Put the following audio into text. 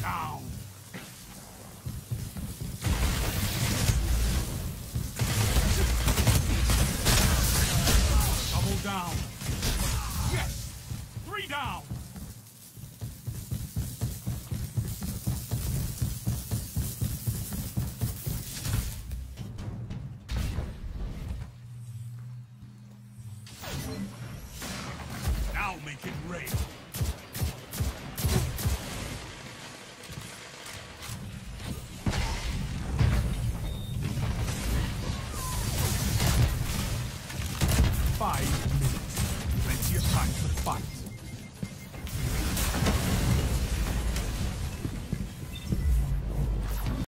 down. Double down. Yes! Three down! Now make it rain. Five minutes. Plenty of time for fight.